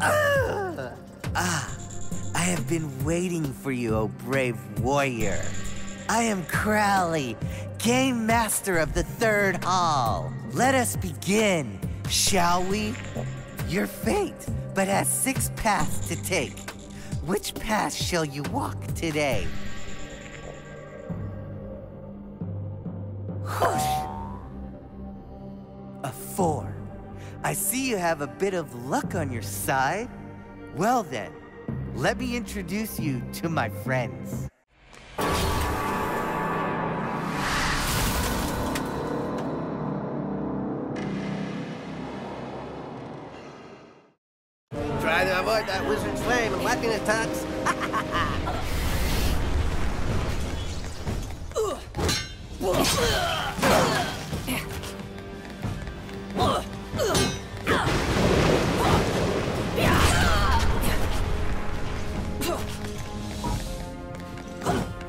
Ah! ah, I have been waiting for you, oh brave warrior. I am Crowley, Game Master of the Third Hall. Let us begin, shall we? Your fate, but has six paths to take. Which path shall you walk today? Whoosh! A four. I see you have a bit of luck on your side. Well then, let me introduce you to my friends. Try to avoid that wizard's flame and lightning attacks. Huh?